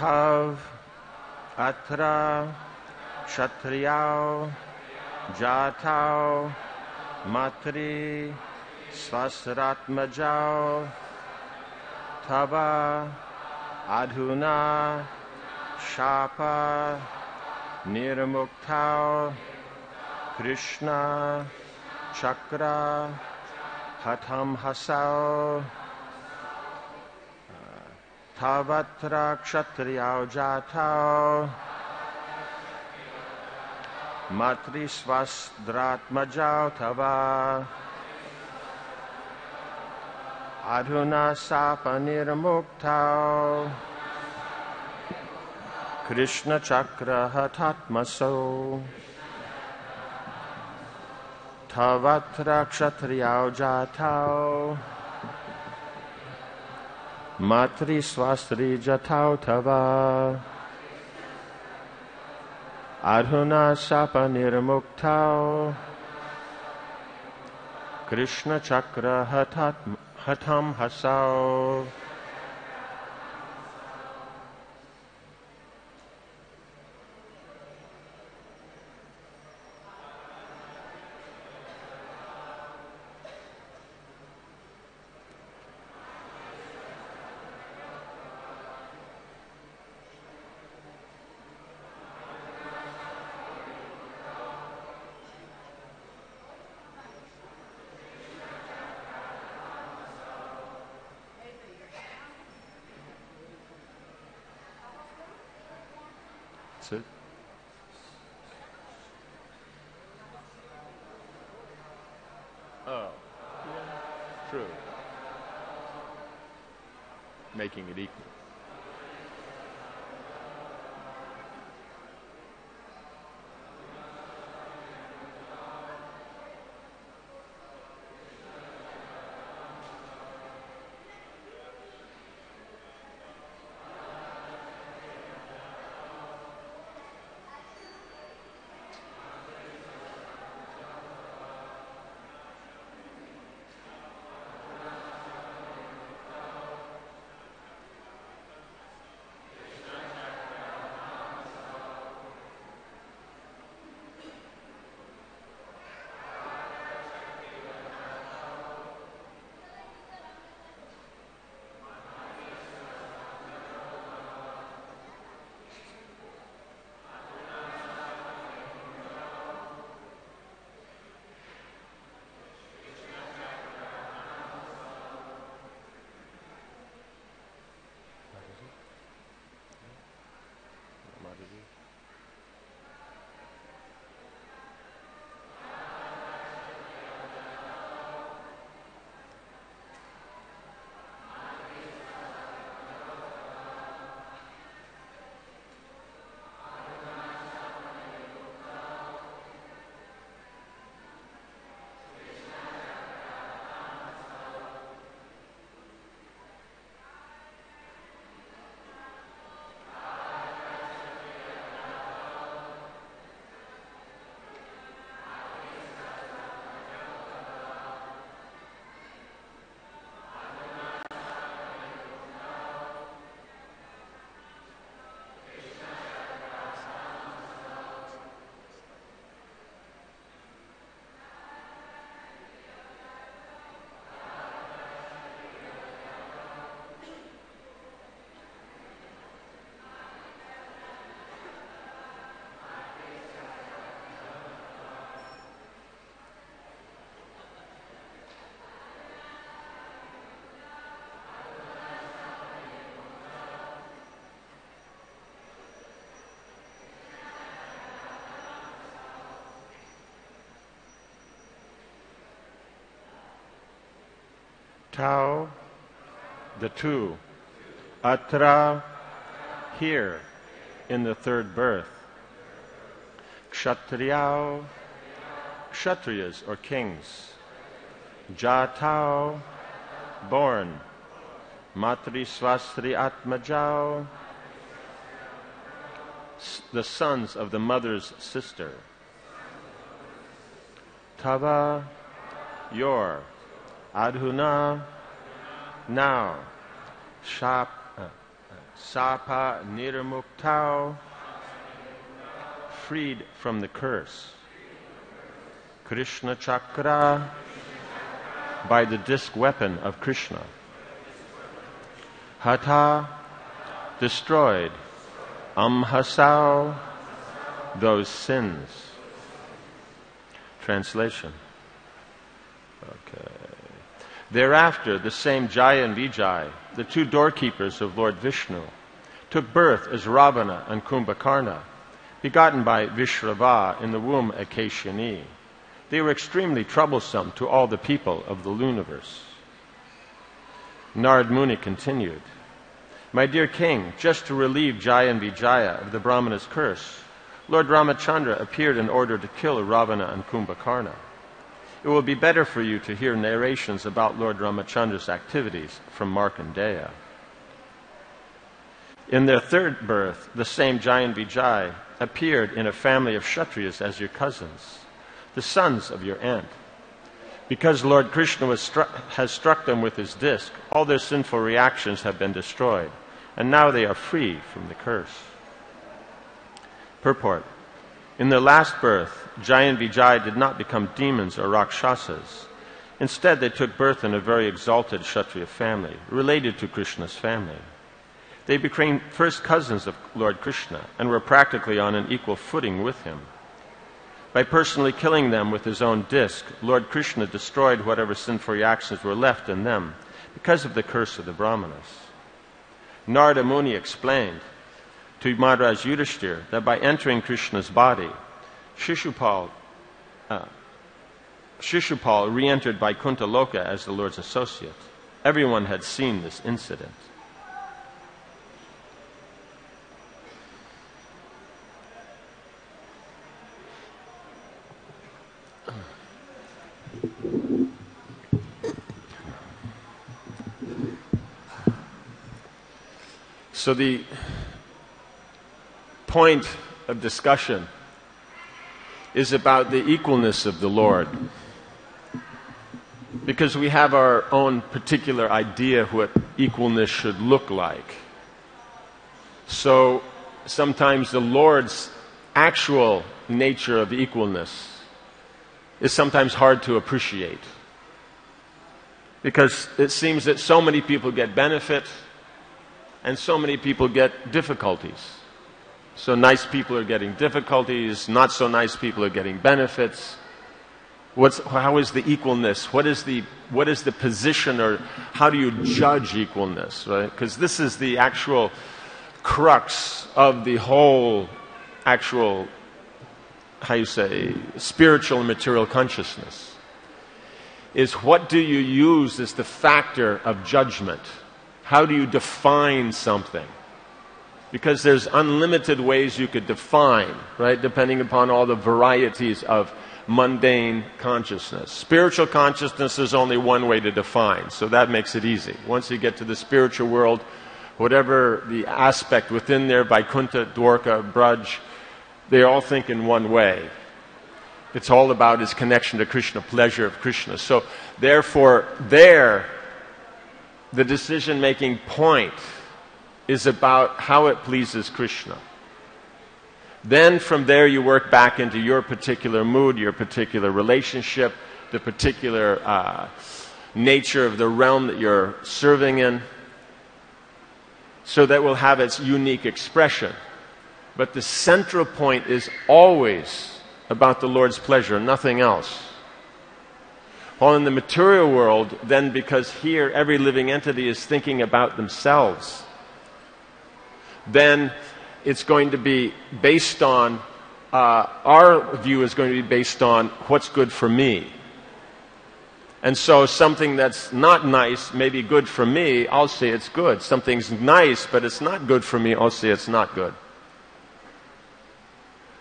Tav Atra Kshatriyao Jatao Matri Swasratmajao Tava Adhuna Shapa Nirmuktao Krishna Chakra Hatam Hasao Tavatra Kshatriyao Jatao. Matri Swasdratmajao Tava. Adhuna Sapa Nirmuktao. Krishna मातृस्वास्त्री जथाथवा अहुना सपनिर्मुक्थौ कृष्णचक्र हथां हसा It. Oh, true. Making it equal. Tau, the two. Atra, here, in the third birth. Kshatriyao, Kshatriyas or kings. Jatao, born. Matri Swastri Atmajao, the sons of the mother's sister. Tava, your. Adhuna, now. Shap, uh, Sapa Niramuktao, freed from the curse. Krishna Chakra, by the disc weapon of Krishna. Hata, destroyed. Amhasao, those sins. Translation. Thereafter, the same Jaya and Vijay, the two doorkeepers of Lord Vishnu, took birth as Ravana and Kumbhakarna, begotten by Vishrava in the womb at Keshini. They were extremely troublesome to all the people of the universe. Narad Muni continued, My dear king, just to relieve Jaya and Vijaya of the Brahmana's curse, Lord Ramachandra appeared in order to kill Ravana and Kumbhakarna. It will be better for you to hear narrations about Lord Ramachandra's activities from Markandeya. In their third birth, the same Jayan Vijay appeared in a family of Kshatriyas as your cousins, the sons of your aunt. Because Lord Krishna stru- has struck them with his disc, all their sinful reactions have been destroyed, and now they are free from the curse. Purport In their last birth, Jai and Vijay did not become demons or Rakshasas. Instead, they took birth in a very exalted Kshatriya family, related to Krishna's family. They became first cousins of Lord Krishna and were practically on an equal footing with him. By personally killing them with his own disc, Lord Krishna destroyed whatever sinful reactions were left in them because of the curse of the Brahmanas. Narada Muni explained to Maharaj Yudhishthir that by entering Krishna's body, Shishupal, uh, Shishupal re entered Vaikuntha Loka as the Lord's associate. Everyone had seen this incident. So the point of discussion is about the equalness of the Lord. Because we have our own particular idea what equalness should look like. So sometimes the Lord's actual nature of equalness is sometimes hard to appreciate. Because it seems that so many people get benefit and so many people get difficulties. So nice people are getting difficulties, not so nice people are getting benefits. What's, how is the equalness? What is the, what is the position or how do you judge equalness, right? Because this is the actual crux of the whole actual, how you say, spiritual and material consciousness. Is what do you use as the factor of judgment? How do you define something? Because there's unlimited ways you could define, right? Depending upon all the varieties of mundane consciousness. Spiritual consciousness is only one way to define, so that makes it easy. Once you get to the spiritual world, whatever the aspect within there, Vaikuntha, Dwarka, Braj, they all think in one way. It's all about his connection to Krishna, pleasure of Krishna. So, therefore, there, the decision making point is about how it pleases Krishna. Then from there you work back into your particular mood, your particular relationship, the particular uh, nature of the realm that you're serving in, so that will have its unique expression. But the central point is always about the Lord's pleasure, nothing else. While in the material world, then because here every living entity is thinking about themselves, then it's going to be based on, uh, our view is going to be based on what's good for me. And so something that's not nice may be good for me, I'll say it's good. Something's nice, but it's not good for me, I'll say it's not good.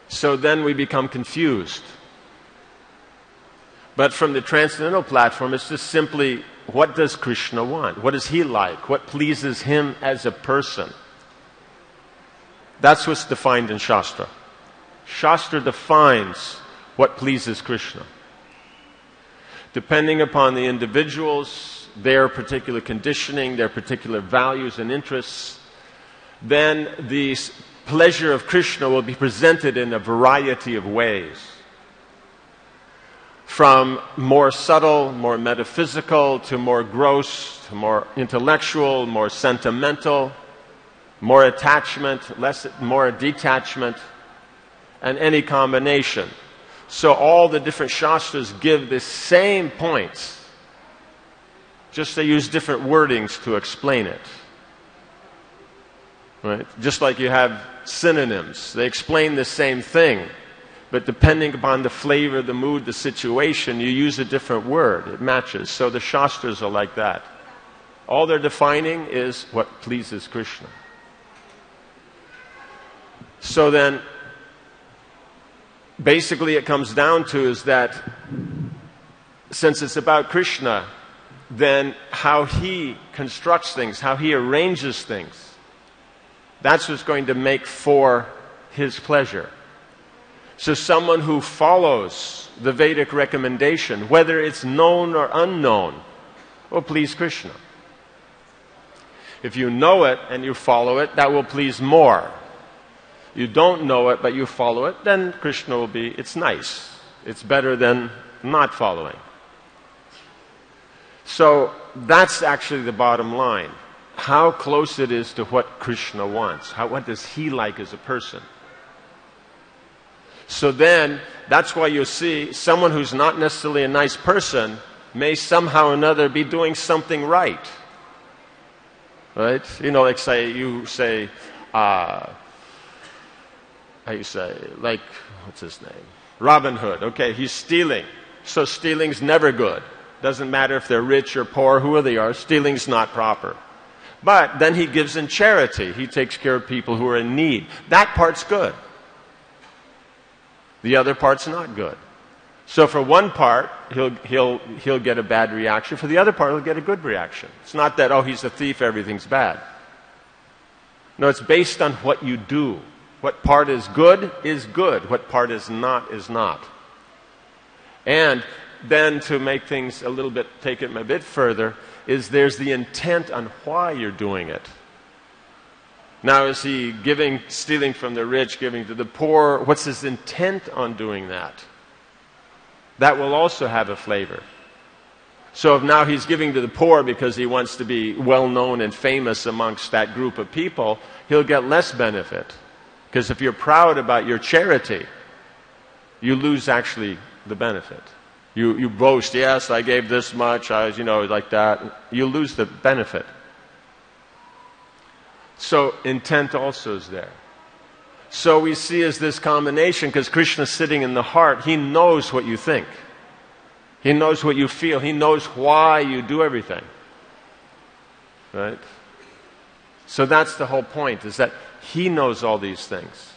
So then we become confused. But from the transcendental platform, it's just simply what does Krishna want? What is he like? What pleases him as a person? That's what's defined in Shastra. Shastra defines what pleases Krishna. Depending upon the individuals, their particular conditioning, their particular values and interests, then the pleasure of Krishna will be presented in a variety of ways. From more subtle, more metaphysical, to more gross, to more intellectual, more sentimental, more attachment, less, more detachment, and any combination. So all the different shastras give the same points, just they use different wordings to explain it. Right? Just like you have synonyms, they explain the same thing, but depending upon the flavor, the mood, the situation, you use a different word. It matches. So the shastras are like that. All they're defining is what pleases Krishna. So then, basically, it comes down to is that since it's about Krishna, then how he constructs things, how he arranges things, that's what's going to make for his pleasure. So, someone who follows the Vedic recommendation, whether it's known or unknown, will please Krishna. If you know it and you follow it, that will please more you don't know it, but you follow it, then Krishna will be, it's nice. It's better than not following. So that's actually the bottom line. How close it is to what Krishna wants. How, what does he like as a person? So then, that's why you see someone who's not necessarily a nice person may somehow or another be doing something right. Right? You know, like say, you say, uh, you say, like, what's his name? Robin Hood. Okay, he's stealing. So stealing's never good. Doesn't matter if they're rich or poor, who they are, stealing's not proper. But then he gives in charity. He takes care of people who are in need. That part's good. The other part's not good. So for one part, he'll, he'll, he'll get a bad reaction. For the other part, he'll get a good reaction. It's not that, oh, he's a thief, everything's bad. No, it's based on what you do. What part is good is good. What part is not is not. And then to make things a little bit, take it a bit further, is there's the intent on why you're doing it. Now, is he giving, stealing from the rich, giving to the poor? What's his intent on doing that? That will also have a flavor. So if now he's giving to the poor because he wants to be well known and famous amongst that group of people, he'll get less benefit. Because if you're proud about your charity, you lose actually the benefit. You, you boast, yes, I gave this much, I, you know, like that. You lose the benefit. So intent also is there. So we see as this combination, because Krishna's sitting in the heart, he knows what you think. He knows what you feel. He knows why you do everything. Right? So that's the whole point, is that he knows all these things.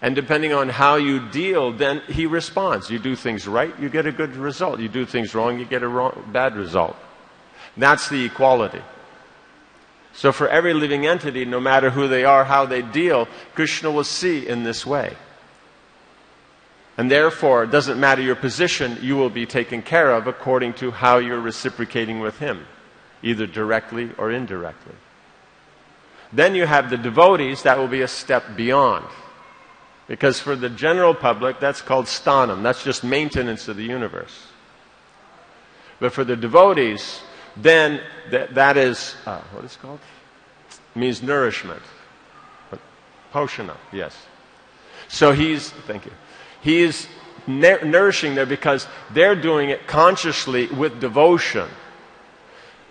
And depending on how you deal, then He responds. You do things right, you get a good result. You do things wrong, you get a wrong, bad result. That's the equality. So for every living entity, no matter who they are, how they deal, Krishna will see in this way. And therefore, it doesn't matter your position, you will be taken care of according to how you're reciprocating with Him, either directly or indirectly. Then you have the devotees, that will be a step beyond. Because for the general public, that's called sthanam. That's just maintenance of the universe. But for the devotees, then that, that is, uh, what is called? It means nourishment. Poshana, yes. So he's, thank you. He's nourishing them because they're doing it consciously with devotion.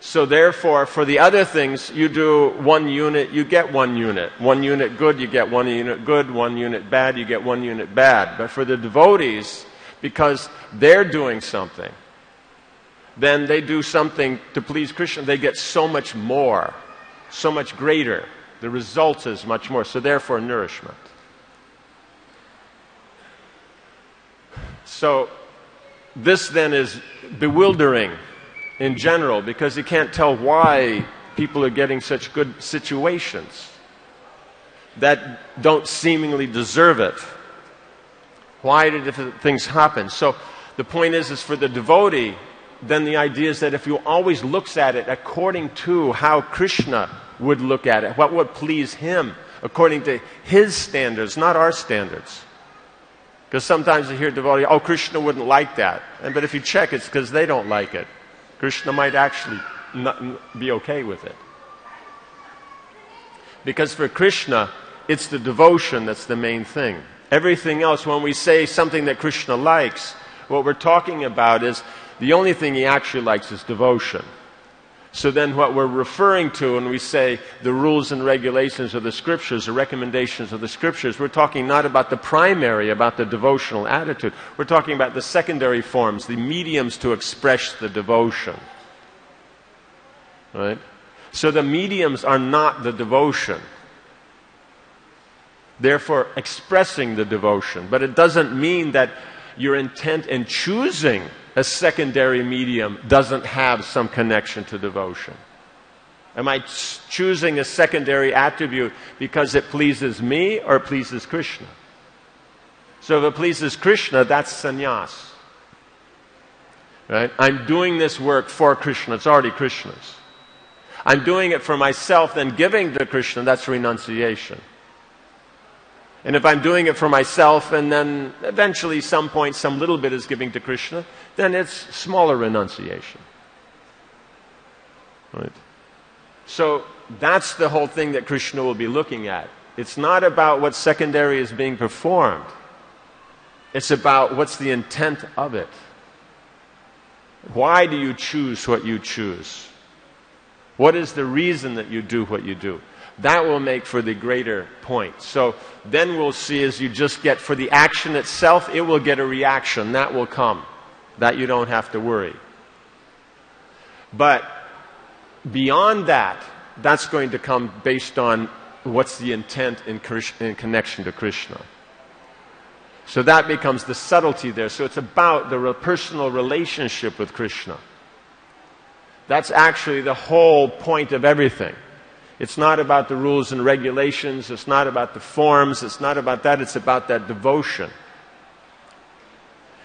So therefore, for the other things, you do one unit, you get one unit. One unit good, you get one unit good. One unit bad, you get one unit bad. But for the devotees, because they're doing something, then they do something to please Krishna, they get so much more, so much greater. The result is much more. So therefore, nourishment. So this then is bewildering in general because you can't tell why people are getting such good situations that don't seemingly deserve it. Why did different things happen? So the point is, is for the devotee, then the idea is that if you always looks at it according to how Krishna would look at it, what would please him according to his standards, not our standards. Because sometimes you hear devotee, oh, Krishna wouldn't like that. And, but if you check, it's because they don't like it. Krishna might actually not be okay with it. Because for Krishna, it's the devotion that's the main thing. Everything else, when we say something that Krishna likes, what we're talking about is the only thing he actually likes is devotion. So then, what we're referring to when we say the rules and regulations of the scriptures, the recommendations of the scriptures, we're talking not about the primary, about the devotional attitude. We're talking about the secondary forms, the mediums to express the devotion. Right? So the mediums are not the devotion. Therefore, expressing the devotion. But it doesn't mean that your intent in choosing a secondary medium doesn't have some connection to devotion? Am I choosing a secondary attribute because it pleases me or pleases Krishna? So if it pleases Krishna, that's sannyas. Right? I'm doing this work for Krishna. It's already Krishna's. I'm doing it for myself, then giving to Krishna, that's renunciation. And if I'm doing it for myself and then eventually some point some little bit is giving to Krishna, then it's smaller renunciation. Right? So that's the whole thing that Krishna will be looking at. It's not about what secondary is being performed. It's about what's the intent of it. Why do you choose what you choose? What is the reason that you do what you do? That will make for the greater point. So then we'll see as you just get for the action itself, it will get a reaction. That will come. That you don't have to worry. But beyond that, that's going to come based on what's the intent in, in connection to Krishna. So that becomes the subtlety there. So it's about the personal relationship with Krishna. That's actually the whole point of everything. It's not about the rules and regulations. It's not about the forms. It's not about that. It's about that devotion.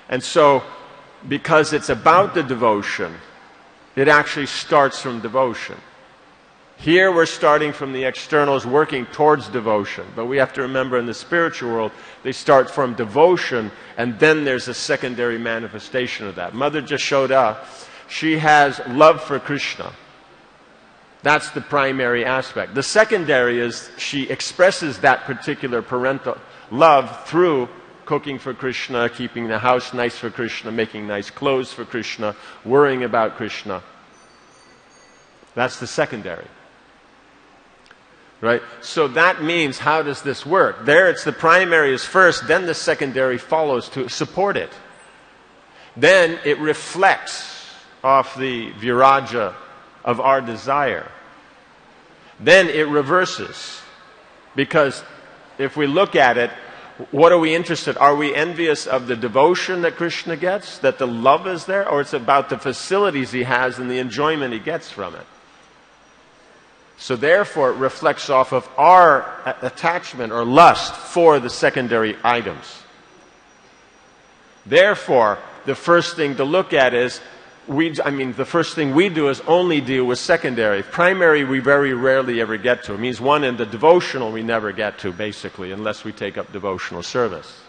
And so, because it's about the devotion, it actually starts from devotion. Here we're starting from the externals working towards devotion. But we have to remember in the spiritual world, they start from devotion and then there's a secondary manifestation of that. Mother Yashoda. She has love for Krishna. That's the primary aspect. The secondary is she expresses that particular parental love through cooking for Krishna, keeping the house nice for Krishna, making nice clothes for Krishna, worrying about Krishna. That's the secondary. Right? So that means how does this work? There it's the primary is first, then the secondary follows to support it. Then it reflects off the viraja of our desire. Then it reverses. Because if we look at it, what are we interested? Are we envious of the devotion that Krishna gets, that the love is there, or it's about the facilities he has and the enjoyment he gets from it? So therefore, it reflects off of our attachment or lust for the secondary items. Therefore, the first thing to look at is we, I mean, the first thing we do is only deal with secondary. Primary, we very rarely ever get to. It means one in the devotional we never get to, basically, unless we take up devotional service.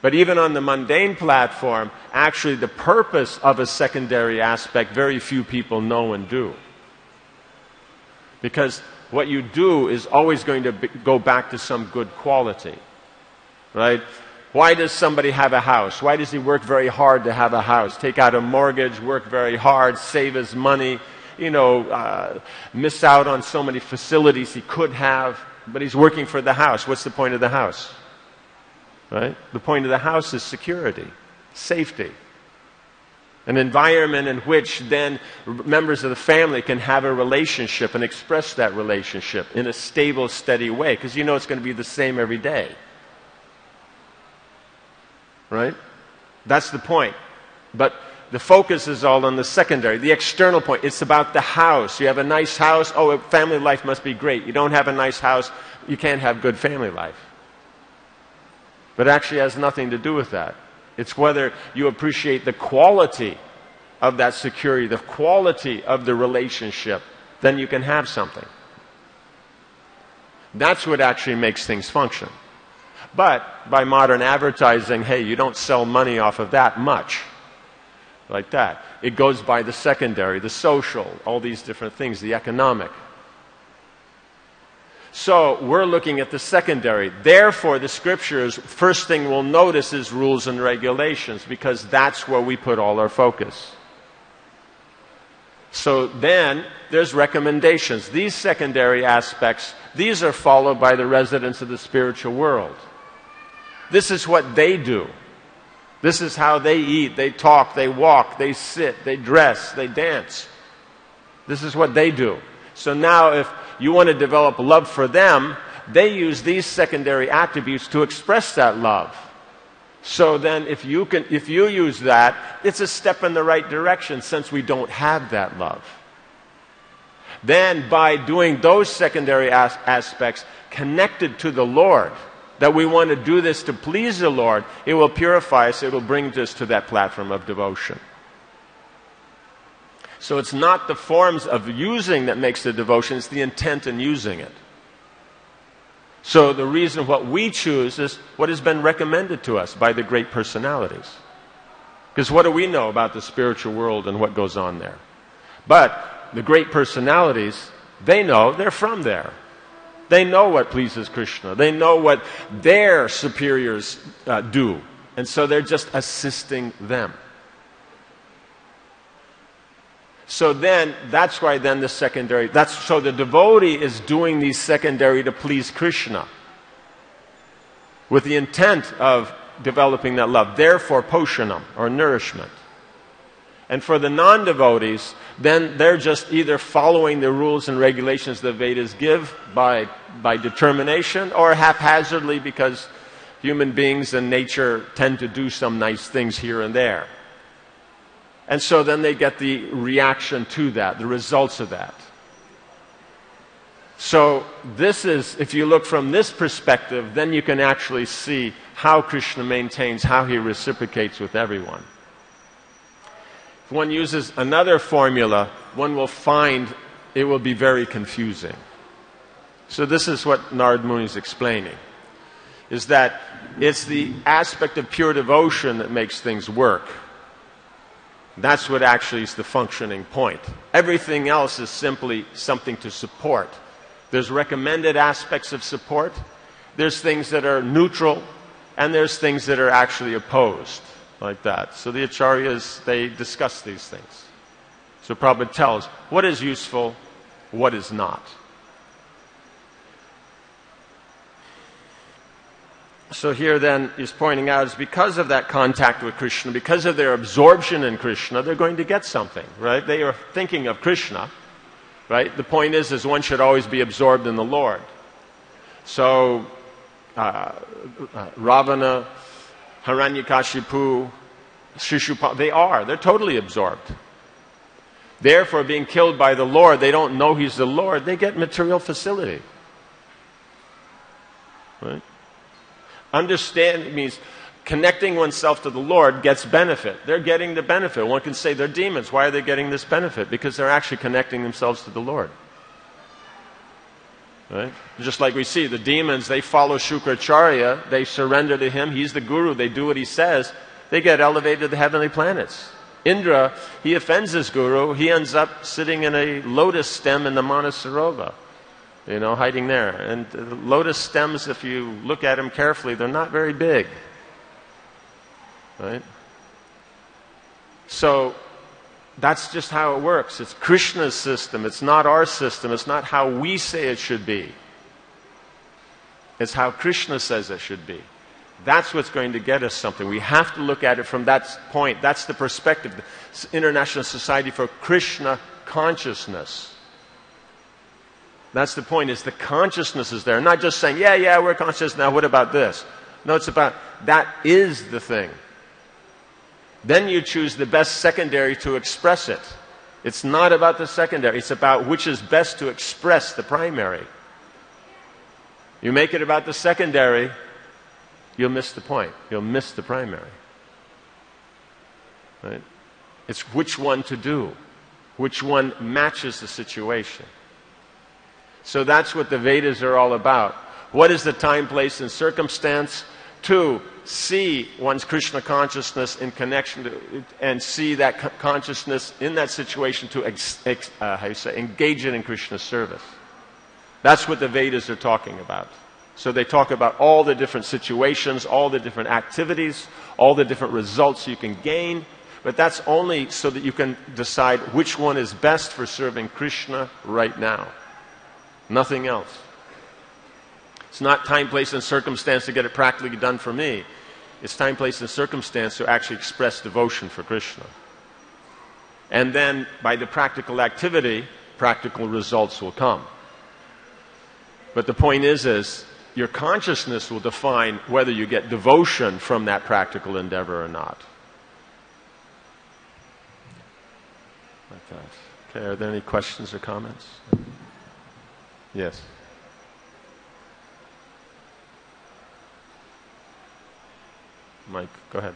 But even on the mundane platform, actually, the purpose of a secondary aspect, very few people know and do. Because what you do is always going to be, go back to some good quality. Right? Why does somebody have a house? Why does he work very hard to have a house? Take out a mortgage, work very hard, save his money, you know, uh, miss out on so many facilities he could have, but he's working for the house. What's the point of the house? Right? The point of the house is security, safety. An environment in which then members of the family can have a relationship and express that relationship in a stable, steady way, because you know it's going to be the same every day. Right? That's the point. But the focus is all on the secondary, the external point. It's about the house. You have a nice house. Oh, family life must be great. You don't have a nice house. You can't have good family life. But actually has nothing to do with that. It's whether you appreciate the quality of that security, the quality of the relationship, then you can have something. That's what actually makes things function. But by modern advertising, hey, you don't sell money off of that much. Like that. It goes by the secondary, the social, all these different things, the economic. So we're looking at the secondary. Therefore, the scriptures, first thing we'll notice is rules and regulations because that's where we put all our focus. So then there's recommendations. These secondary aspects, these are followed by the residents of the spiritual world. This is what they do. This is how they eat, they talk, they walk, they sit, they dress, they dance. This is what they do. So now if you want to develop love for them, they use these secondary attributes to express that love. So then, if you, can, if you use that, it's a step in the right direction since we don't have that love. Then, by doing those secondary as- aspects connected to the Lord, that we want to do this to please the Lord, it will purify us, it will bring us to that platform of devotion. So it's not the forms of using that makes the devotion, it's the intent in using it. So the reason what we choose is what has been recommended to us by the great personalities. Because what do we know about the spiritual world and what goes on there? But the great personalities, they know they're from there. They know what pleases Krishna. They know what their superiors uh, do. And so they're just assisting them. So then, that's why then the secondary, that's, so the devotee is doing these secondary to please Krishna with the intent of developing that love. Therefore, poshanam, or nourishment. And for the non devotees, then they're just either following the rules and regulations the Vedas give by, by determination or haphazardly because human beings and nature tend to do some nice things here and there. And so then they get the reaction to that, the results of that. So, this is, if you look from this perspective, then you can actually see how Krishna maintains, how he reciprocates with everyone. If one uses another formula, one will find it will be very confusing. So, this is what Narad Muni is explaining is that it's the aspect of pure devotion that makes things work. That's what actually is the functioning point. Everything else is simply something to support. There's recommended aspects of support, there's things that are neutral, and there's things that are actually opposed, like that. So the acharyas, they discuss these things. So Prabhupada tells what is useful, what is not. so here then is pointing out is because of that contact with Krishna, because of their absorption in Krishna, they're going to get something, right? They are thinking of Krishna, right? The point is, is one should always be absorbed in the Lord. So, uh, uh, Ravana, Hiranyakashipu, Shishupal, they are. They're totally absorbed. Therefore, being killed by the Lord, they don't know He's the Lord. They get material facility. Right? Understand means connecting oneself to the Lord gets benefit. They're getting the benefit. One can say they're demons. Why are they getting this benefit? Because they're actually connecting themselves to the Lord. Right? Just like we see the demons, they follow Shukracharya, they surrender to him, he's the guru, they do what he says, they get elevated to the heavenly planets. Indra, he offends his guru, he ends up sitting in a lotus stem in the Manasarovar you know, hiding there. And the lotus stems, if you look at them carefully, they're not very big. Right? So that's just how it works. It's Krishna's system. It's not our system. It's not how we say it should be. It's how Krishna says it should be. That's what's going to get us something. We have to look at it from that point. That's the perspective. The International Society for Krishna Consciousness. That's the point, is the consciousness is there. Not just saying, yeah, yeah, we're conscious now, what about this? No, it's about that is the thing. Then you choose the best secondary to express it. It's not about the secondary, it's about which is best to express the primary. You make it about the secondary, you'll miss the point. You'll miss the primary. Right? It's which one to do, which one matches the situation. So that's what the Vedas are all about. What is the time, place, and circumstance? To see one's Krishna consciousness in connection to, and see that consciousness in that situation to ex, ex, uh, how you say, engage it in Krishna's service. That's what the Vedas are talking about. So they talk about all the different situations, all the different activities, all the different results you can gain, but that's only so that you can decide which one is best for serving Krishna right now. Nothing else. It's not time, place, and circumstance to get it practically done for me. It's time, place, and circumstance to actually express devotion for Krishna. And then by the practical activity, practical results will come. But the point is, is your consciousness will define whether you get devotion from that practical endeavor or not. Like that. Okay, are there any questions or comments? Yes. Mike, go ahead.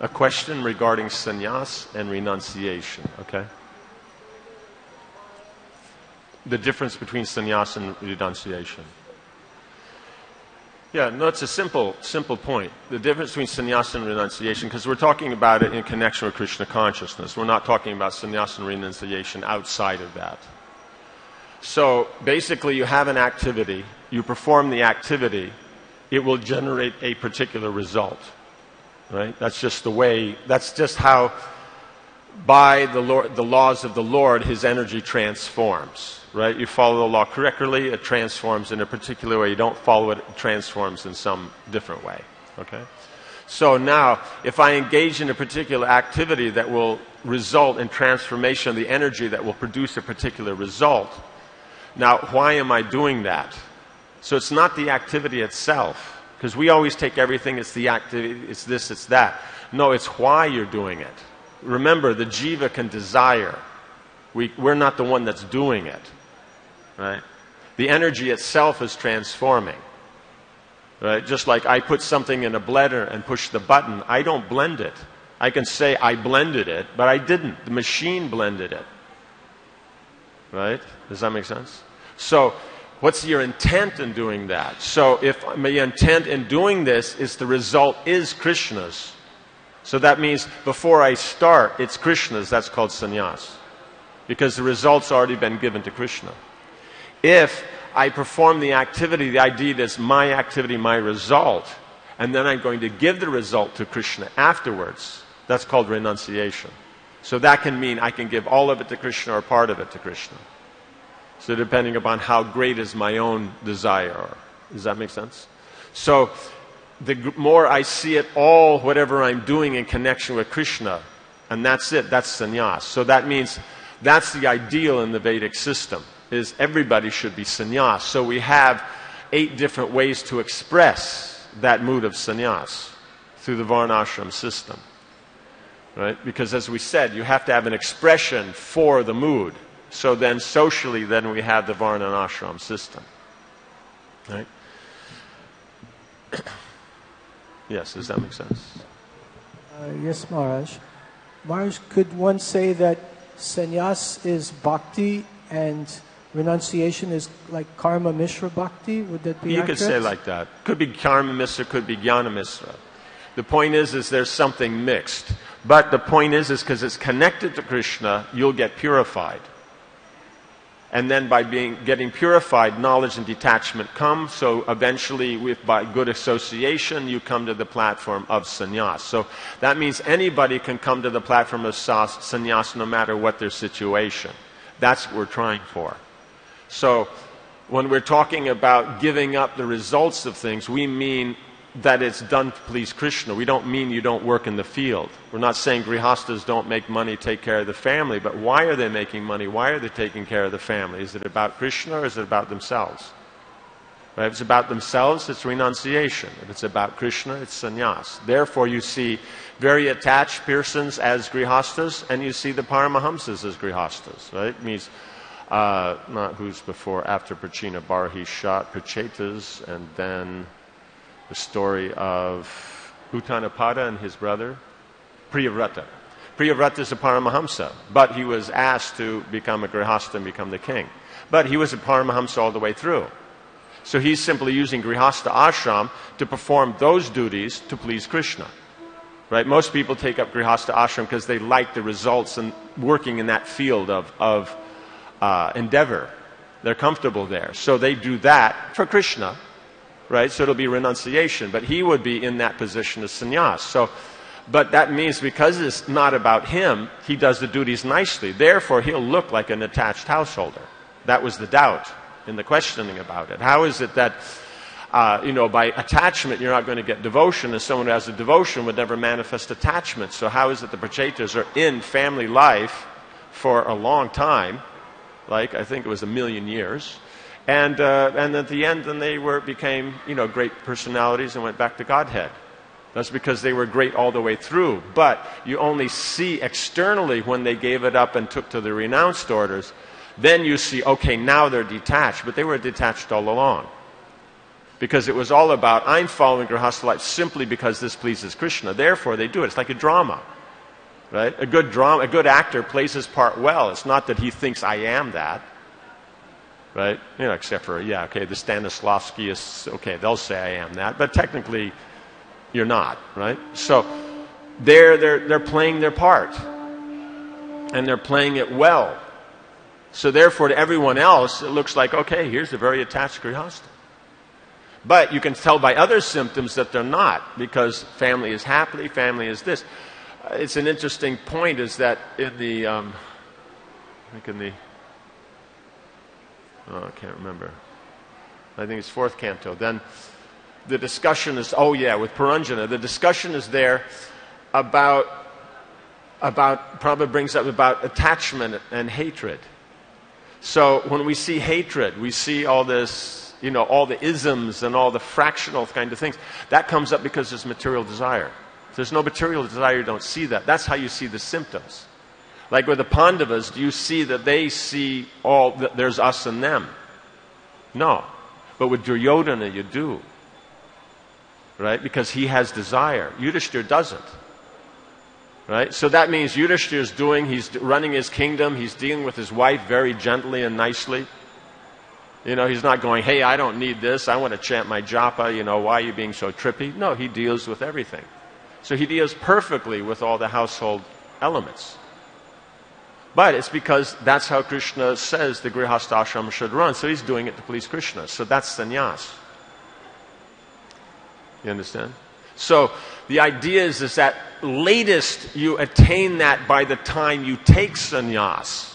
A question regarding sannyas and renunciation, okay? The difference between sannyas and renunciation. Yeah, no, it's a simple, simple point. The difference between sannyasa and renunciation, because we're talking about it in connection with Krishna consciousness. We're not talking about sannyasa and renunciation outside of that. So basically, you have an activity, you perform the activity, it will generate a particular result. Right? That's just the way, that's just how, by the, Lord, the laws of the Lord, his energy transforms right? You follow the law correctly, it transforms in a particular way. You don't follow it, it transforms in some different way, okay? So now, if I engage in a particular activity that will result in transformation of the energy that will produce a particular result, now why am I doing that? So it's not the activity itself, because we always take everything, it's the activity, it's this, it's that. No, it's why you're doing it. Remember, the jiva can desire. We, we're not the one that's doing it right? The energy itself is transforming. Right? Just like I put something in a blender and push the button, I don't blend it. I can say I blended it, but I didn't. The machine blended it. Right? Does that make sense? So, what's your intent in doing that? So, if my intent in doing this is the result is Krishna's, so that means before I start, it's Krishna's. That's called sannyas. Because the result's already been given to Krishna. If I perform the activity, the idea is my activity, my result, and then I'm going to give the result to Krishna afterwards, that's called renunciation. So that can mean I can give all of it to Krishna or part of it to Krishna. So depending upon how great is my own desire. Does that make sense? So the more I see it all, whatever I'm doing in connection with Krishna, and that's it, that's sannyas. So that means that's the ideal in the Vedic system is everybody should be sannyas. So we have eight different ways to express that mood of sannyas through the varnashram system. Right? Because as we said, you have to have an expression for the mood. So then socially, then we have the varna and ashram system. Right? yes, does that make sense? Uh, yes, Maharaj. Maharaj, could one say that sannyas is bhakti and renunciation is like karma mishra bhakti? Would that be You accurate? could say like that. Could be karma mishra, could be jnana mishra. The point is, is there's something mixed. But the point is, is because it's connected to Krishna, you'll get purified. And then by being, getting purified, knowledge and detachment come. So eventually, with, by good association, you come to the platform of sannyas. So that means anybody can come to the platform of sannyas no matter what their situation. That's what we're trying for. So when we're talking about giving up the results of things, we mean that it's done to please Krishna. We don't mean you don't work in the field. We're not saying grihastas don't make money, take care of the family, but why are they making money? Why are they taking care of the family? Is it about Krishna or is it about themselves? If it's about themselves, it's renunciation. If it's about Krishna, it's sannyas. Therefore, you see very attached persons as grihastas, and you see the paramahamsas as grihastas. Right? It means uh, not who's before, after Prachina Barhishat Prachetas, and then the story of Uttanapada and his brother, Priyavrata. Priyavrata is a Paramahamsa, but he was asked to become a Grihastha and become the king. But he was a Paramahamsa all the way through. So he's simply using Grihastha ashram to perform those duties to please Krishna. Right? Most people take up Grihastha ashram because they like the results and working in that field of, of uh, endeavor. They're comfortable there. So they do that for Krishna, right? So it'll be renunciation. But he would be in that position as sannyas. So, but that means because it's not about him, he does the duties nicely. Therefore, he'll look like an attached householder. That was the doubt in the questioning about it. How is it that, uh, you know, by attachment you're not going to get devotion, and someone who has a devotion would never manifest attachment? So how is it the Prachetas are in family life for a long time, like I think it was a million years, and uh, and at the end then they were became you know great personalities and went back to Godhead. That's because they were great all the way through. But you only see externally when they gave it up and took to the renounced orders then you see, okay, now they're detached, but they were detached all along. Because it was all about, I'm following Grihastha life simply because this pleases Krishna. Therefore, they do it. It's like a drama. Right? A good drama, a good actor plays his part well. It's not that he thinks I am that. Right? You know, except for, yeah, okay, the Stanislavski is, okay, they'll say I am that. But technically, you're not. Right? So, they're, they're, they're playing their part. And they're playing it well. So therefore, to everyone else, it looks like, okay, here's a very attached grihastha. But you can tell by other symptoms that they're not, because family is happily, family is this. It's an interesting point is that in the, um, I think in the, oh, I can't remember. I think it's fourth canto. Then the discussion is, oh yeah, with Puranjana, the discussion is there about, about, probably brings up about attachment and hatred. So when we see hatred, we see all this, you know, all the isms and all the fractional kind of things. That comes up because there's material desire. There's no material desire, you don't see that. That's how you see the symptoms. Like with the Pandavas, do you see that they see all, that there's us and them? No. But with Duryodhana, you do. Right? Because he has desire. Yudhishthir doesn't. Right? So that means Yudhishthir is doing, he's running his kingdom, he's dealing with his wife very gently and nicely. You know, he's not going, hey, I don't need this, I want to chant my japa, you know, why are you being so trippy? No, he deals with everything. So he deals perfectly with all the household elements. But it's because that's how Krishna says the Grihastha should run. So he's doing it to please Krishna. So that's sannyas. You understand? So the idea is, is that latest you attain that by the time you take sannyas.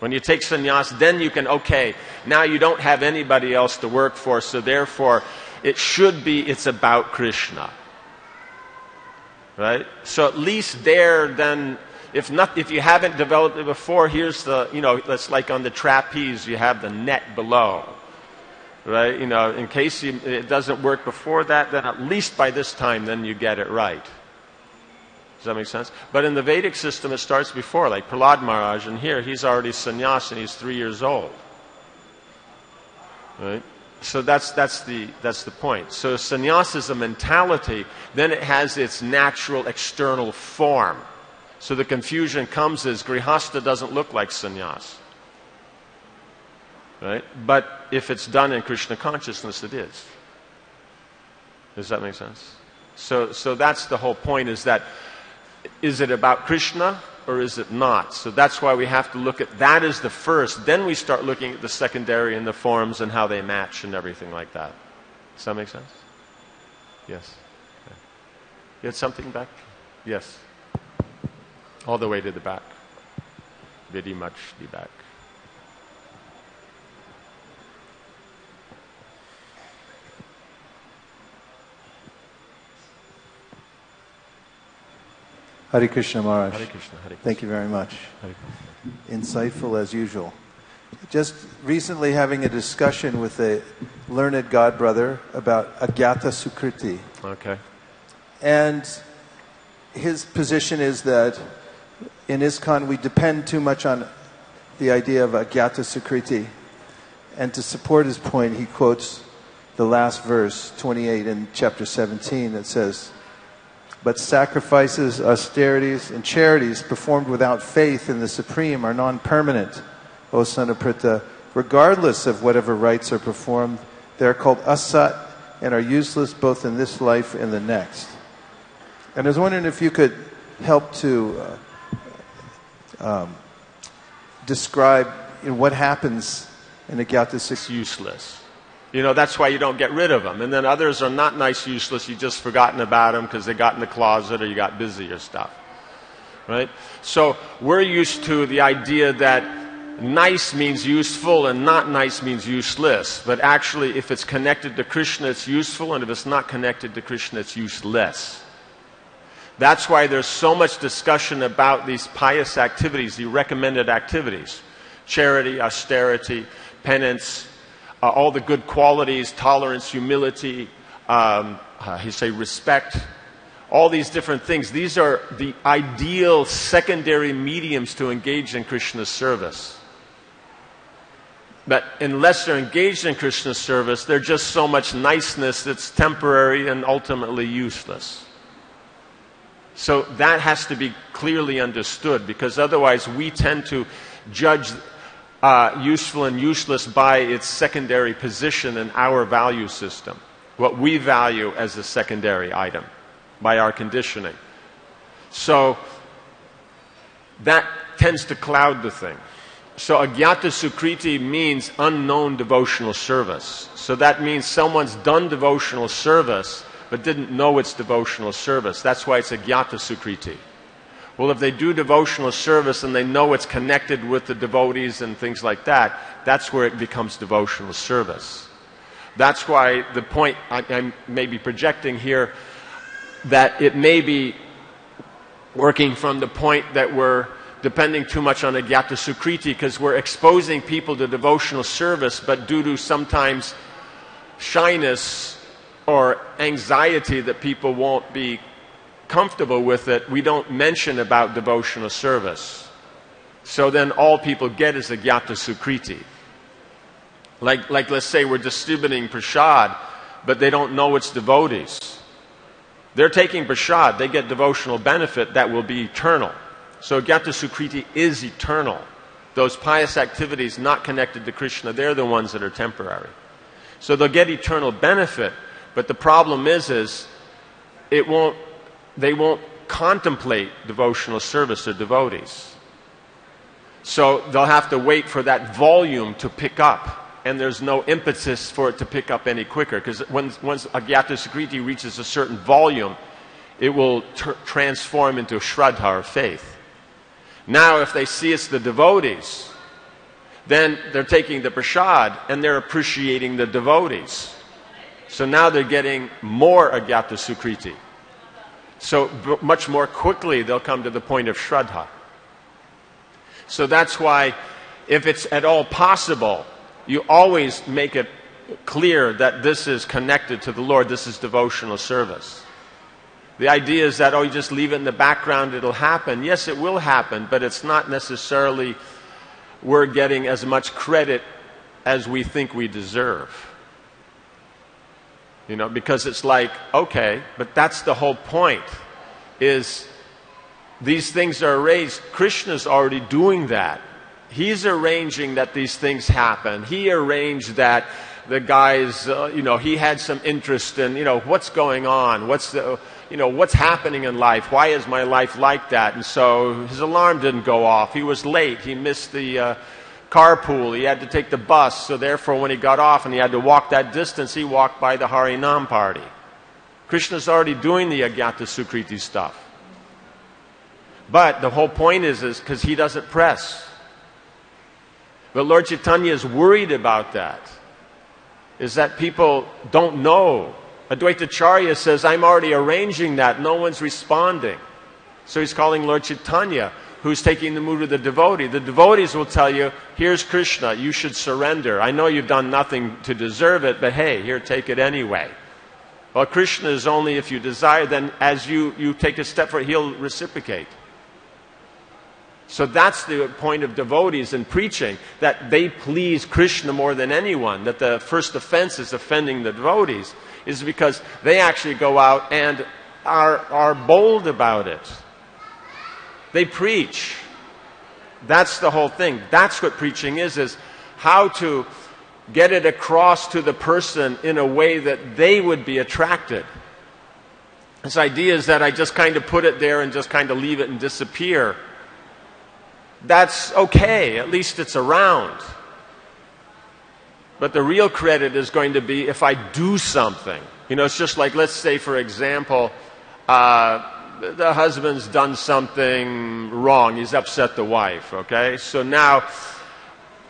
When you take sannyas, then you can, okay, now you don't have anybody else to work for, so therefore it should be, it's about Krishna. Right? So at least there, then, if, not, if you haven't developed it before, here's the, you know, that's like on the trapeze, you have the net below right? You know, in case you, it doesn't work before that, then at least by this time, then you get it right. Does that make sense? But in the Vedic system, it starts before, like Prahlad Maharaj, and here he's already sannyas and he's three years old. Right? So that's, that's, the, that's the point. So sannyas is a mentality, then it has its natural external form. So the confusion comes as grihastha doesn't look like sannyas. Right? But if it's done in Krishna consciousness, it is. Does that make sense? So, so that's the whole point is that is it about Krishna or is it not? So that's why we have to look at that as the first. Then we start looking at the secondary and the forms and how they match and everything like that. Does that make sense? Yes. You had something back? Yes. All the way to the back. Very much the back. Hare Krishna Maharaj. Hare Krishna, Hare Krishna. Thank you very much. Hare Insightful as usual. Just recently having a discussion with a learned god brother about Agyata Sukriti. Okay. And his position is that in ISKCON we depend too much on the idea of Agyata Sukriti. And to support his point, he quotes the last verse, 28 in chapter 17, that says, But sacrifices, austerities, and charities performed without faith in the Supreme are non permanent, O Pritha. Regardless of whatever rites are performed, they are called asat and are useless both in this life and the next. And I was wondering if you could help to uh, um, describe you know, what happens in Agyata It's useless. You know, that's why you don't get rid of them. And then others are not nice, useless. You've just forgotten about them because they got in the closet or you got busy or stuff. Right? So we're used to the idea that nice means useful and not nice means useless. But actually, if it's connected to Krishna, it's useful. And if it's not connected to Krishna, it's useless. That's why there's so much discussion about these pious activities, the recommended activities charity, austerity, penance, uh, all the good qualities, tolerance, humility, um, uh, he say respect, all these different things. These are the ideal secondary mediums to engage in Krishna's service. But unless they're engaged in Krishna's service, they're just so much niceness that's temporary and ultimately useless. So that has to be clearly understood because otherwise we tend to judge uh, useful and useless by its secondary position in our value system, what we value as a secondary item by our conditioning. So that tends to cloud the thing. So agyata sukriti means unknown devotional service. So that means someone's done devotional service but didn't know it's devotional service. That's why it's agyata sukriti. Well, if they do devotional service and they know it's connected with the devotees and things like that, that's where it becomes devotional service. That's why the point I, I may be projecting here that it may be working from the point that we're depending too much on Agyata Sukriti because we're exposing people to devotional service, but due to sometimes shyness or anxiety that people won't be comfortable with it, we don't mention about devotional service. So then all people get is Agyata Sukriti. Like, like let's say we're distributing prasad, but they don't know it's devotees. They're taking prasad, they get devotional benefit that will be eternal. So Gyata Sukriti is eternal. Those pious activities not connected to Krishna, they're the ones that are temporary. So they'll get eternal benefit, but the problem is, is it won't they won't contemplate devotional service or devotees. So they'll have to wait for that volume to pick up. And there's no impetus for it to pick up any quicker. Because once, once Agyata Sukriti reaches a certain volume, it will transform into Shraddha or faith. Now, if they see it's the devotees, then they're taking the prasad and they're appreciating the devotees. So now they're getting more Agyata Sukriti. So b- much more quickly they'll come to the point of Shraddha. So that's why, if it's at all possible, you always make it clear that this is connected to the Lord, this is devotional service. The idea is that, oh, you just leave it in the background, it'll happen. Yes, it will happen, but it's not necessarily we're getting as much credit as we think we deserve. You know, because it's like, okay, but that's the whole point is these things are arranged. Krishna's already doing that. He's arranging that these things happen. He arranged that the guys, uh, you know, he had some interest in, you know, what's going on? What's the, you know, what's happening in life? Why is my life like that? And so his alarm didn't go off. He was late. He missed the, uh, carpool. He had to take the bus. So therefore, when he got off and he had to walk that distance, he walked by the Harinam party. Krishna's already doing the Agyata Sukriti stuff. But the whole point is, is because he doesn't press. But Lord Chaitanya is worried about that. Is that people don't know. Advaita Acharya says, I'm already arranging that. No one's responding. So he's calling Lord Chaitanya who's taking the mood of the devotee. The devotees will tell you, here's Krishna, you should surrender. I know you've done nothing to deserve it, but hey, here, take it anyway. Well, Krishna is only if you desire, then as you, you take a step for it, he'll reciprocate. So that's the point of devotees in preaching, that they please Krishna more than anyone, that the first offense is offending the devotees, is because they actually go out and are, are bold about it. They preach. That's the whole thing. That's what preaching is, is how to get it across to the person in a way that they would be attracted. This idea is that I just kind of put it there and just kind of leave it and disappear. That's okay, at least it's around. But the real credit is going to be if I do something. You know, it's just like, let's say, for example, uh, the husband's done something wrong. He's upset the wife, okay? So now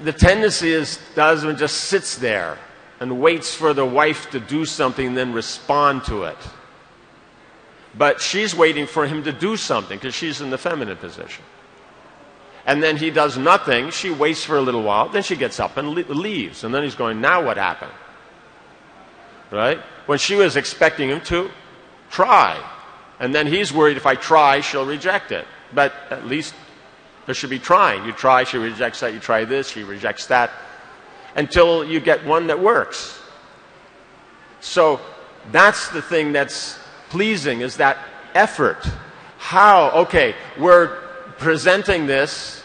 the tendency is the husband just sits there and waits for the wife to do something then respond to it. But she's waiting for him to do something because she's in the feminine position. And then he does nothing. She waits for a little while. Then she gets up and leaves. And then he's going, Now what happened? Right? When she was expecting him to try. And then he's worried if I try, she'll reject it. But at least there should be trying. You try, she rejects that. You try this, she rejects that. Until you get one that works. So that's the thing that's pleasing is that effort. How? Okay, we're presenting this.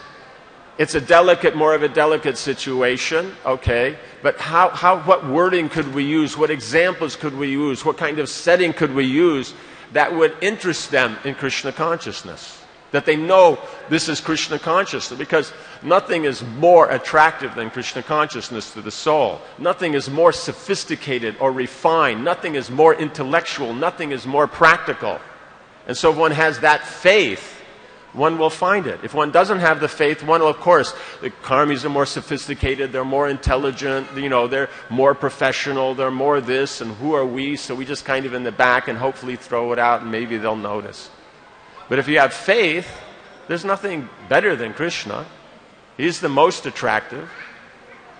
It's a delicate, more of a delicate situation, okay, but how, how, what wording could we use? What examples could we use? What kind of setting could we use that would interest them in Krishna consciousness? That they know this is Krishna consciousness because nothing is more attractive than Krishna consciousness to the soul. Nothing is more sophisticated or refined. Nothing is more intellectual. Nothing is more practical. And so if one has that faith, one will find it. If one doesn't have the faith, one will, of course, the karmis are more sophisticated, they're more intelligent, you know, they're more professional, they're more this, and who are we? So we just kind of in the back and hopefully throw it out and maybe they'll notice. But if you have faith, there's nothing better than Krishna. He's the most attractive.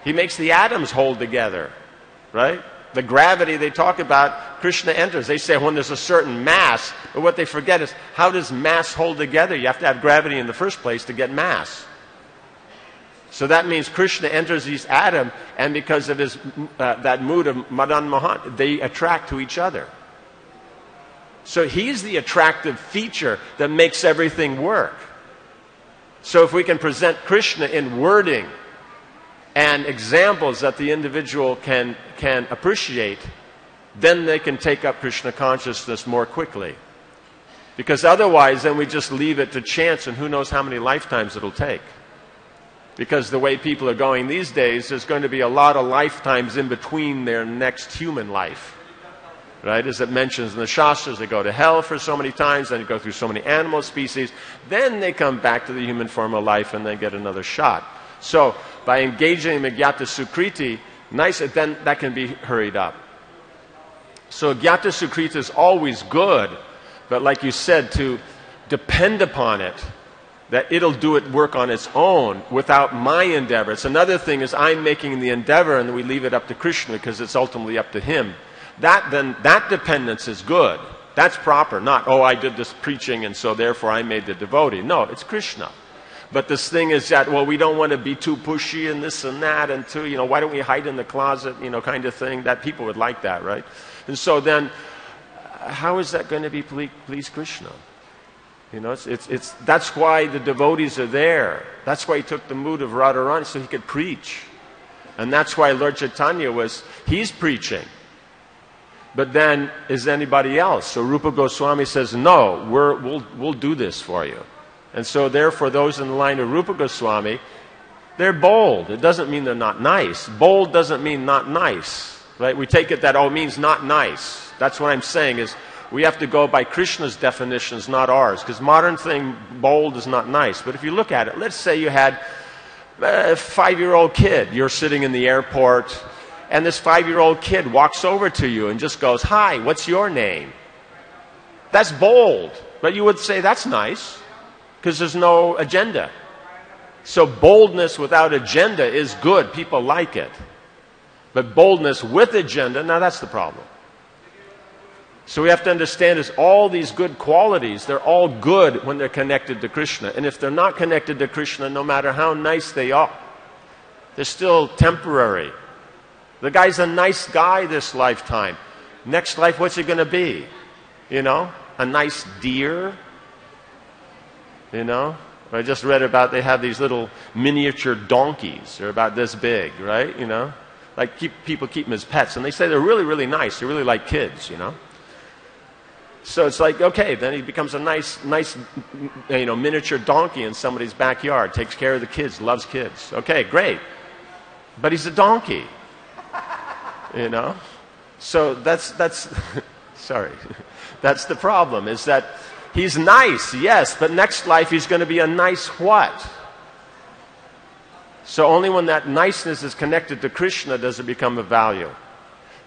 He makes the atoms hold together, right? The gravity they talk about, Krishna enters. They say when there's a certain mass, but what they forget is how does mass hold together? You have to have gravity in the first place to get mass. So that means Krishna enters these atom, and because of his, uh, that mood of Madan Mohan, they attract to each other. So he's the attractive feature that makes everything work. So if we can present Krishna in wording and examples that the individual can, can appreciate, then they can take up Krishna consciousness more quickly. Because otherwise, then we just leave it to chance, and who knows how many lifetimes it'll take. Because the way people are going these days, there's going to be a lot of lifetimes in between their next human life right? As it mentions in the Shastras, they go to hell for so many times, then they go through so many animal species, then they come back to the human form of life and they get another shot. So, by engaging in Gyata Sukriti, nice, then that can be hurried up. So, Gyata Sukriti is always good, but like you said, to depend upon it, that it'll do it work on its own without my endeavor. It's another thing is I'm making the endeavor and we leave it up to Krishna because it's ultimately up to him. That then, that dependence is good. That's proper. Not, oh, I did this preaching and so therefore I made the devotee. No, it's Krishna. But this thing is that, well, we don't want to be too pushy and this and that and too, you know, why don't we hide in the closet, you know, kind of thing. That people would like that, right? And so then, how is that going to be please, please Krishna? You know, it's, it's, it's, that's why the devotees are there. That's why he took the mood of Radharani so he could preach. And that's why Lord Chaitanya was, he's preaching but then is anybody else? So Rupa Goswami says, no, we will we'll do this for you. And so therefore those in the line of Rupa Goswami, they're bold. It doesn't mean they're not nice. Bold doesn't mean not nice. Right? We take it that, oh, it means not nice. That's what I'm saying is we have to go by Krishna's definitions, not ours. Because modern thing, bold is not nice. But if you look at it, let's say you had a five-year-old kid. You're sitting in the airport and this five year old kid walks over to you and just goes, Hi, what's your name? That's bold. But you would say that's nice because there's no agenda. So boldness without agenda is good. People like it. But boldness with agenda, now that's the problem. So we have to understand is all these good qualities, they're all good when they're connected to Krishna. And if they're not connected to Krishna, no matter how nice they are, they're still temporary. The guy's a nice guy this lifetime. Next life, what's it going to be? You know, a nice deer? You know? I just read about they have these little miniature donkeys. They're about this big, right? You know? Like keep, people keep them as pets. And they say they're really, really nice. They're really like kids, you know? So it's like, okay, then he becomes a nice, nice, you know, miniature donkey in somebody's backyard, takes care of the kids, loves kids. Okay, great. But he's a donkey. You know? So that's, that's, sorry. That's the problem, is that he's nice, yes, but next life he's going to be a nice what? So only when that niceness is connected to Krishna does it become a value.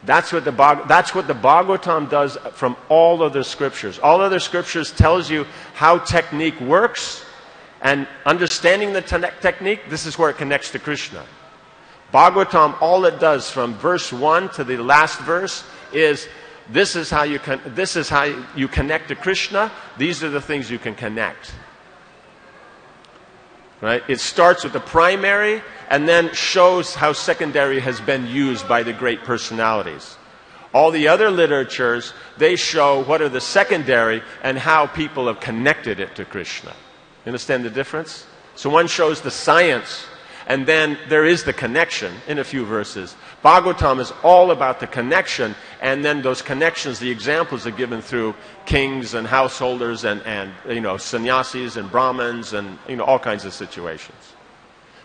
That's what the, that's what the Bhagavatam does from all other scriptures. All other scriptures tells you how technique works, and understanding the te- technique, this is where it connects to Krishna. Bhagavatam, all it does from verse 1 to the last verse is this is how you, con- this is how you connect to Krishna. These are the things you can connect. Right? It starts with the primary and then shows how secondary has been used by the great personalities. All the other literatures, they show what are the secondary and how people have connected it to Krishna. You understand the difference? So one shows the science and then there is the connection in a few verses. Bhagavatam is all about the connection, and then those connections, the examples are given through kings and householders and, and you know, sannyasis and brahmins and you know, all kinds of situations.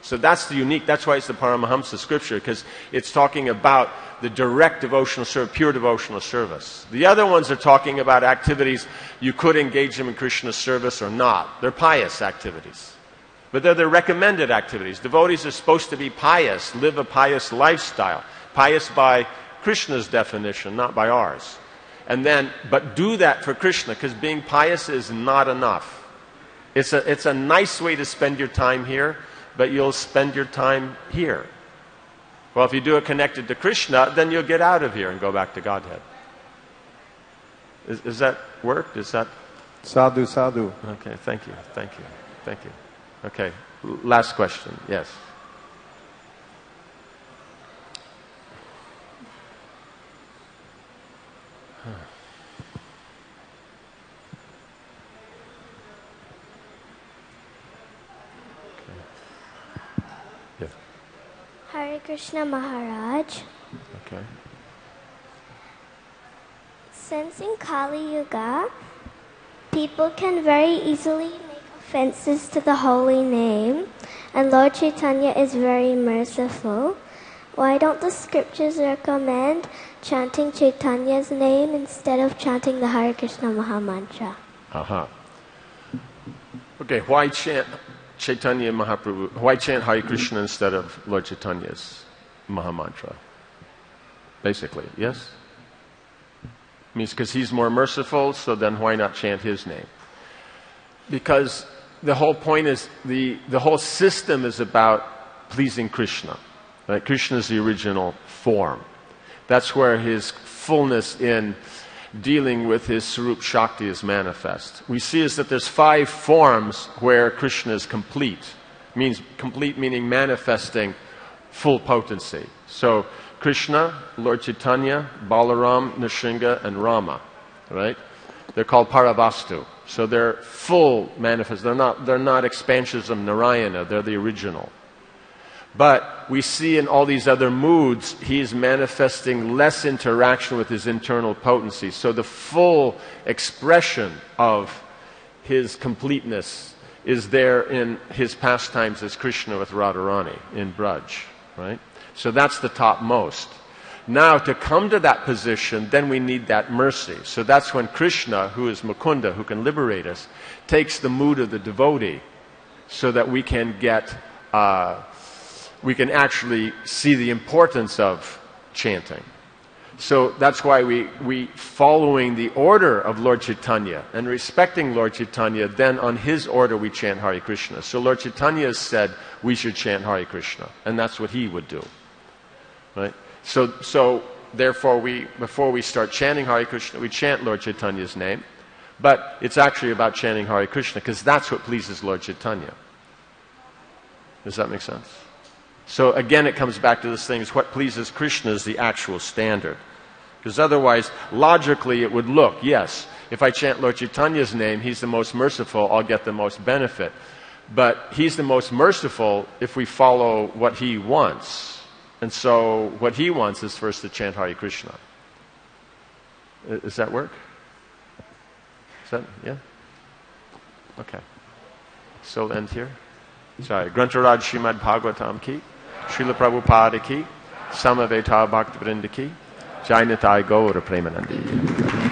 So that's the unique, that's why it's the Paramahamsa scripture, because it's talking about the direct devotional service, pure devotional service. The other ones are talking about activities you could engage them in Krishna's service or not. They're pious activities. But they're the recommended activities. Devotees are supposed to be pious, live a pious lifestyle. Pious by Krishna's definition, not by ours. And then, but do that for Krishna, because being pious is not enough. It's a, it's a nice way to spend your time here, but you'll spend your time here. Well, if you do it connected to Krishna, then you'll get out of here and go back to Godhead. Is, is that worked? Is that. Sadhu, sadhu. Okay, thank you, thank you, thank you. Okay, last question. Yes. Hare Krishna Maharaj. Okay. Since in Kali Yuga, people can very easily offenses to the holy name, and Lord Chaitanya is very merciful. Why don't the scriptures recommend chanting Chaitanya's name instead of chanting the Hare Krishna Mahamantra? Uh-huh. Okay, why chant Chaitanya Mahaprabhu? Why chant Hare Krishna instead of Lord Chaitanya's Mahamantra? Basically, yes? Means because he's more merciful, so then why not chant his name? Because the whole point is the, the whole system is about pleasing Krishna. Right? Krishna is the original form. That's where his fullness in dealing with his Sarup Shakti is manifest. We see is that there's five forms where Krishna is complete. Means complete meaning manifesting full potency. So Krishna, Lord Chaitanya, Balaram, Nrsimha, and Rama. Right? They're called Paravastha. So they're full manifest. They're not, they're not expansions of Narayana, they're the original. But we see in all these other moods, he's manifesting less interaction with his internal potency. So the full expression of his completeness is there in his pastimes as Krishna with Radharani in Braj, right? So that's the topmost. Now, to come to that position, then we need that mercy. So that's when Krishna, who is Mukunda, who can liberate us, takes the mood of the devotee so that we can get, uh, we can actually see the importance of chanting. So that's why we, we, following the order of Lord Chaitanya and respecting Lord Chaitanya, then on his order we chant Hare Krishna. So Lord Chaitanya said we should chant Hare Krishna, and that's what he would do. Right? So, so therefore, we, before we start chanting Hare Krishna, we chant Lord Chaitanya's name. But it's actually about chanting Hare Krishna because that's what pleases Lord Chaitanya. Does that make sense? So again, it comes back to this thing: is what pleases Krishna is the actual standard. Because otherwise, logically, it would look yes, if I chant Lord Chaitanya's name, he's the most merciful, I'll get the most benefit. But he's the most merciful if we follow what he wants. And so, what he wants is first to chant Hare Krishna. Does that work? Is that, yeah? Okay. So we'll end here. Sorry. Grantharaj Srimad Bhagavatam ki, Srila Prabhupada ki, Samaveta Bhakti Vrinda ki, Jai Nitai Gaura Premanande.